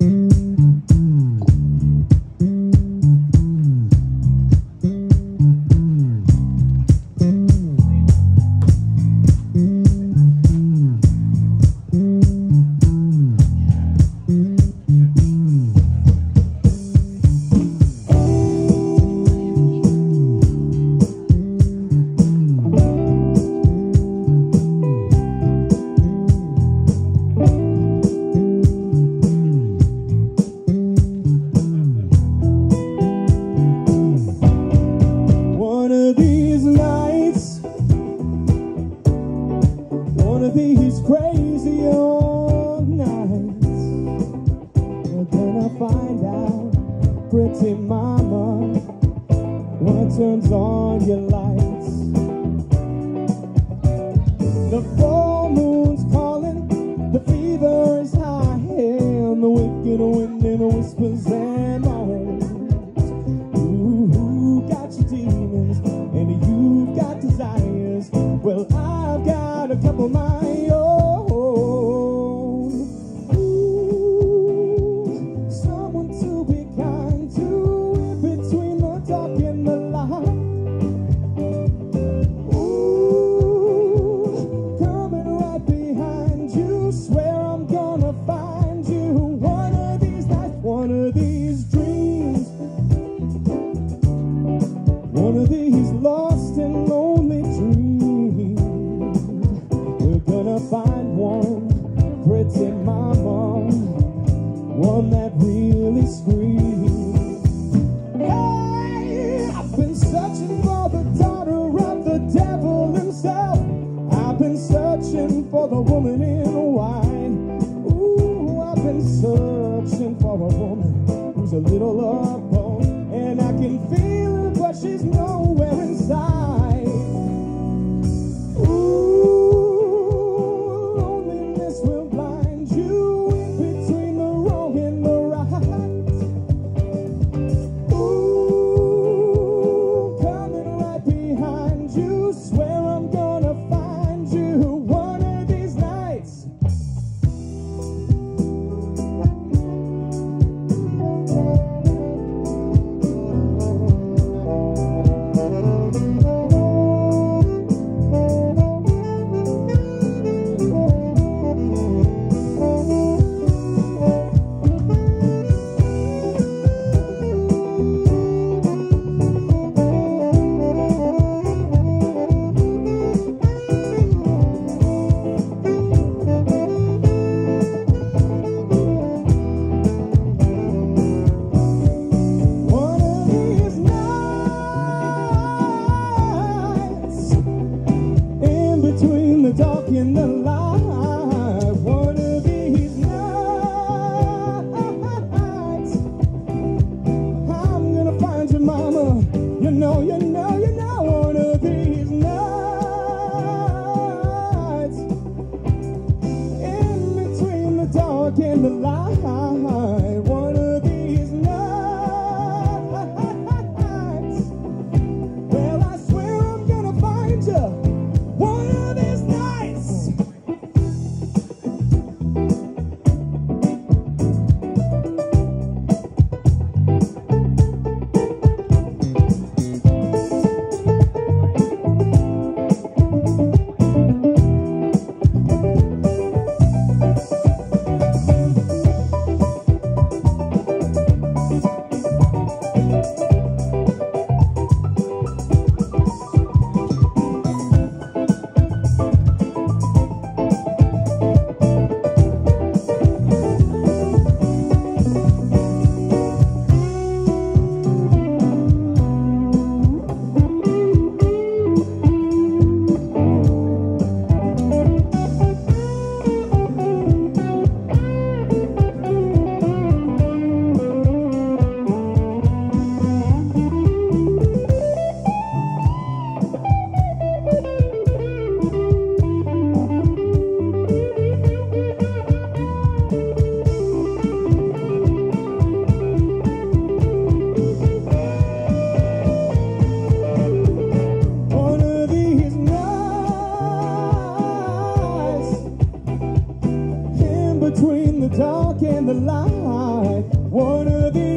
One one of these crazy old nights, you're gonna find out, pretty mama, what turns on your lights. The full moon's calling, the fever is high, and the wicked wind and whispers and pretty mama, one that really screams. Hey, I've been searching for the daughter of the devil himself. I've been searching for the woman in white. Ooh, I've been searching for a woman who's a little alone, and I can feel her, but she's nowhere dark and the light. One of these